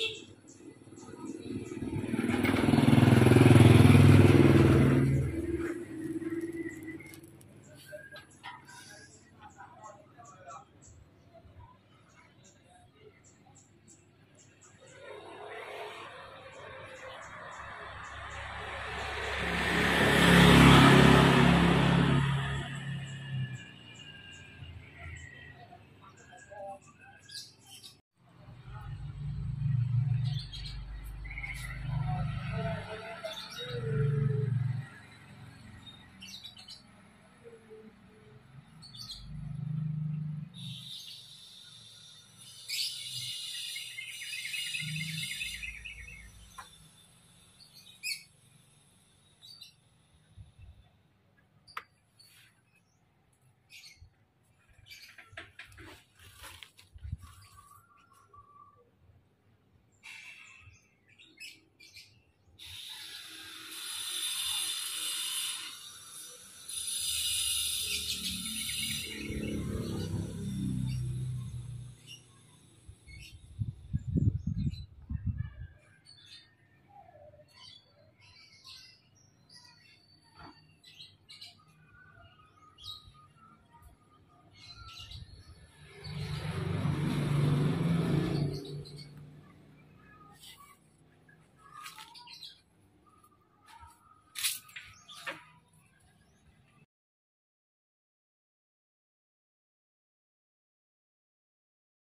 It's